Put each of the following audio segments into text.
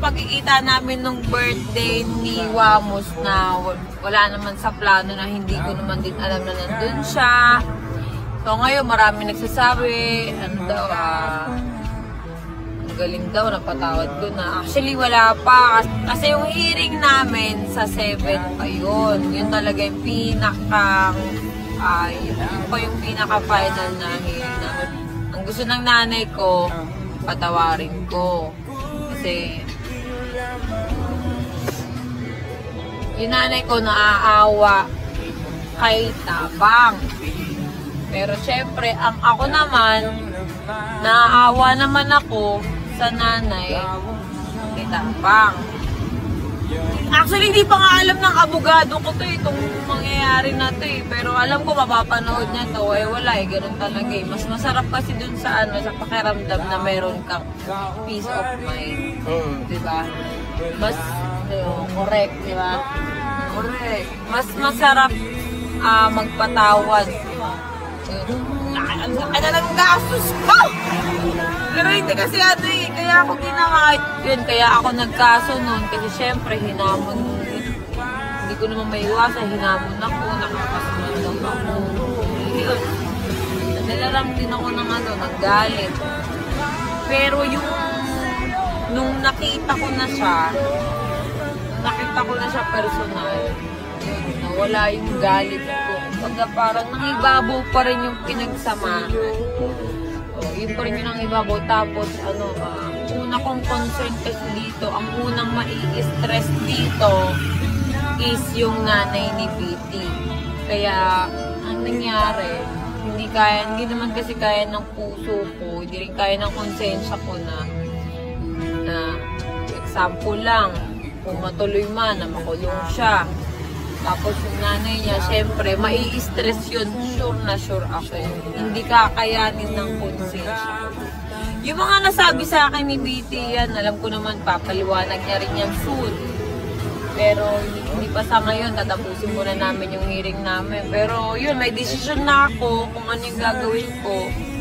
pagkikita namin nung birthday ni Wamos na wala naman sa plano na hindi ko naman din alam na nandun siya. So ngayon marami nagsasabi, ano daw, ah, ang galing daw, napatawad ko na. Actually wala pa, kasi yung hearing namin sa 7 pa yun. Yun talaga yung pinaka, ah, yun pa yung pinaka-final na hearing namin. Ang gusto ng nanay ko, patawarin ko. Kasi, yung nanay ko naaawa kay Tabang. Pero syempre, ang ako naman, naaawa naman ako sa nanay ni Tabang. Actually, hindi pa nga alam ng abogado ko to eh, itong mangyayari na to eh. Pero alam ko mapapanood niya to, eh wala eh, ganun talaga eh. Mas masarap kasi dun sa ano, sa pakiramdam na meron kang peace of mind. Di ba? Mas, uh, correct, di ba? Correct. Mas masarap uh, magpatawad. Ang laki na ng gastos ko! Pero hindi kasi ano eh, kaya ako ginawa yun, kaya ako nagkaso noon kasi syempre hinamon, hindi ko naman maiwasan, hinamon ako, nakakasumandang ako. Yun. Nalaram din ako ng ano, naggalit. Pero yung, nung nakita ko na siya, nakita ko na siya personal, yun, nawala yung galit ko. Pagka parang nangibabaw pa rin yung pinagsamahan. O, yun pa rin yung nangibabaw. Tapos, ano, uh, una kong concern kasi dito, ang unang mai-stress dito is yung nanay ni Piti. Kaya, ang nangyari, hindi kaya, hindi naman kasi kaya ng puso ko, hindi rin kaya ng konsensya ko na, na, example lang, kung matuloy man na makulong siya, tapos yung nanay niya, syempre, mai-stress yun. Sure na sure ako. Hindi kakayanin ng konsensya. Yung mga nasabi sa akin ni BT yan, alam ko naman, papaliwanag niya rin yan soon. Pero hindi pa sa ngayon, tatapusin muna namin yung hearing namin. Pero yun, may decision na ako kung ano yung gagawin ko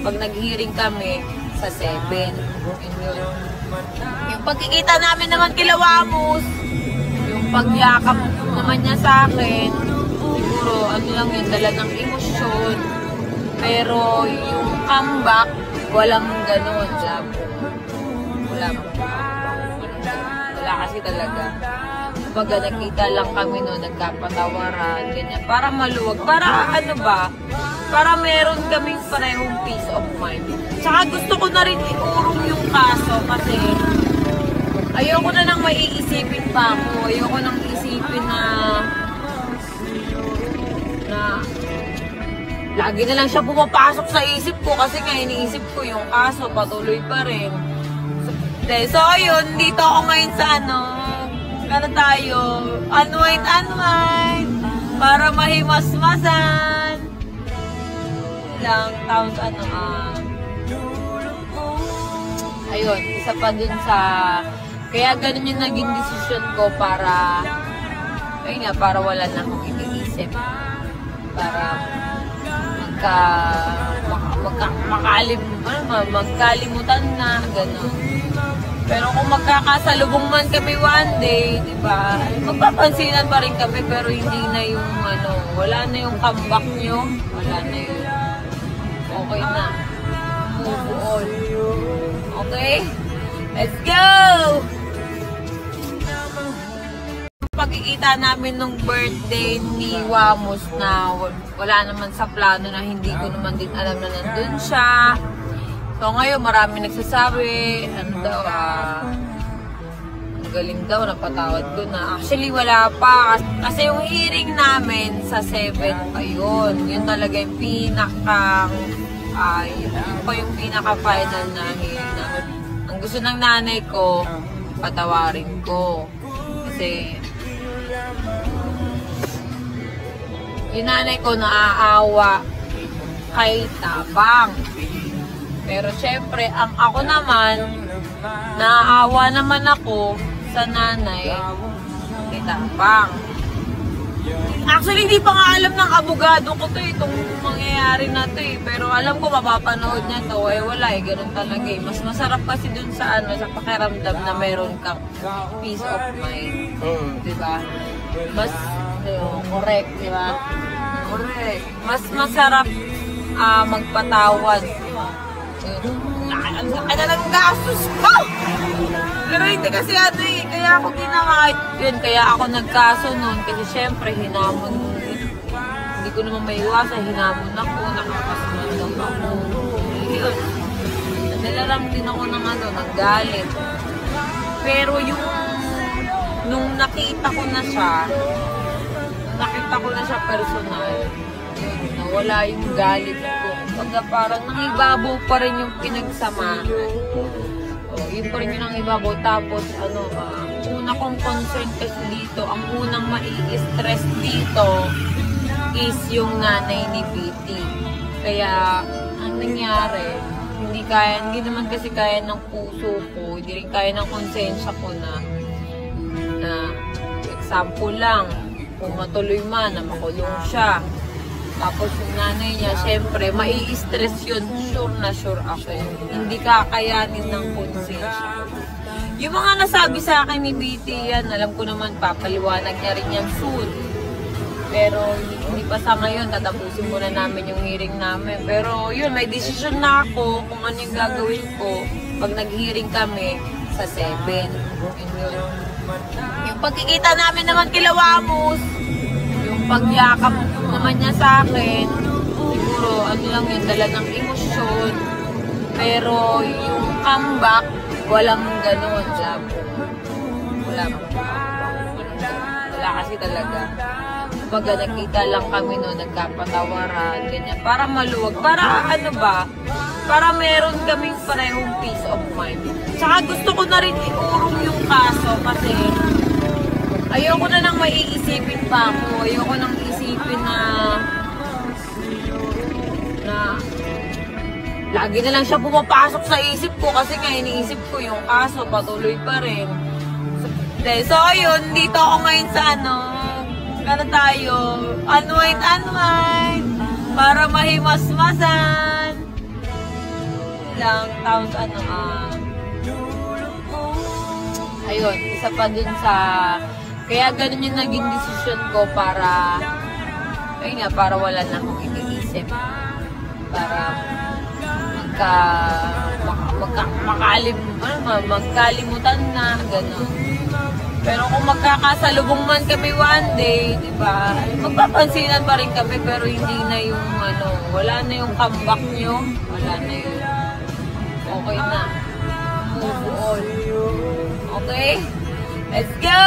pag nag-hearing kami sa 7. Yun yun. Yung pagkikita namin naman kila yung pagyakap naman niya sa akin, siguro ano lang yun, dala ng emosyon. Pero yung comeback, walang ganun. Wala. Wala po. Wala kasi talaga. Pag nakita lang kami noon, nagkapatawaran, ganyan. Para maluwag. Para ano ba? Para meron kaming parehong peace of mind. Tsaka gusto ko na rin iurong yung kaso kasi ayoko na nang maiisipin pa ako. Ayoko nang isipin na na lagi na lang siya pumapasok sa isip ko kasi nga iniisip ko yung kaso patuloy pa rin. So, so ayun, dito ako ngayon sa ano, ano tayo, unwind, unwind, para mahimasmasan. Lang, tapos ano, ah, ayun, isa pa dun sa kaya ganun yung naging decision ko para, ayun nga, para wala na akong iniisip. Para magka, maka, magka, makalim, ano, magkalimutan na, ganun. Pero kung magkakasalubong man kami one day, di ba, magpapansinan pa rin kami, pero hindi na yung, ano, wala na yung comeback nyo, wala na yung, okay na. Move on. Okay? Let's go! Pagkikita namin nung birthday ni Wamos na wala naman sa plano na hindi ko naman din alam na nandun siya. So ngayon marami nagsasabi, ano daw, ah, ang galing daw, napatawad ko na. Actually wala pa, kasi yung hearing namin sa 7 pa yun. Yun talaga yung pinaka, ah, yun pa yung pinaka-final na hearing. Ang gusto ng nanay ko, patawarin ko. Kasi, yung nanay ko naaawa kay Tabang. Pero syempre, ang ako naman, naaawa naman ako sa nanay ni Tabang. Actually, hindi pa nga alam ng abogado ko to, itong mangyayari na to eh. Pero alam ko, mapapanood niya to. Eh, wala eh, ganun talaga eh. Mas masarap kasi dun sa ano, sa pakiramdam na meron kang peace of mind. Oo. Di ba? Mas, ano, correct, di ba? Correct. Mas masarap ah, magpatawad. Ang laki na ng gastos ko! Pero hindi kasi ano eh, kaya ako ginawa yun, kaya ako nagkaso noon kasi syempre hinamon, hindi ko naman maiwasan, hinamon ako, nakakasunod ako. Yun. Nalaram din ako ng ano, ng galit. Pero yung, nung nakita ko na siya, nakita ko na siya personal, yun, nawala yung galit ko. Pagka parang nangibabaw pa rin yung pinagsamahan. Oh, yun pa rin yung nangibabaw. Tapos, ano, ah, una kong concern kasi dito, ang unang mai-stress dito is yung nanay ni PT. Kaya, ang nangyari, hindi kaya, hindi naman kasi kaya ng puso ko, hindi rin kaya ng konsensya ko na, na, example lang, kung matuloy man na makulong siya, tapos yung nanay niya, syempre, mai-stress yun. Sure na sure ako. Hindi kakayanin ng konsensya. Yung mga nasabi sa akin ni BT yan, alam ko naman, papaliwanag niya rin yan soon. Pero hindi pa sa ngayon, tatapusin muna namin yung hearing namin. Pero yun, may decision na ako kung ano yung gagawin ko pag nag-hearing kami sa 7. Yun yun. Yung pagkikita namin naman kila Wamos, yung pagyakap naman niya sa akin, siguro ano lang yun, dala ng emosyon. Pero yung comeback, walang ganun. Wala po. Wala po. Wala kasi talaga. Kumbaga nakita lang kami no, nagkapatawaran, ganyan. Para maluwag. Para ano ba? Para meron kaming parehong peace of mind. Tsaka gusto ko na rin iurong yung kaso kasi ayoko na nang maiisipin pa ako. Ayoko nang isipin na na lagi na lang siya pumapasok sa isip ko kasi nga iniisip ko yung kaso patuloy pa rin. So, ayun, dito ako ngayon sa ano, ano tayo, unwind, unwind, para mahimasmasan. Lang, tapos ano, ah, ayun, isa pa dun sa, kaya ganun yung naging decision ko para, ayun nga, para wala na akong iniisip. Para magka, magka, makalim, ano, ma- magkalimutan na, ganun. Pero kung magkakasalubong man kami one day, di ba, magpapansinan pa rin kami, pero hindi na yung, ano, wala na yung comeback nyo, wala na yung, okay na. Move on. Okay? Let's go!